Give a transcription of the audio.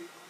people.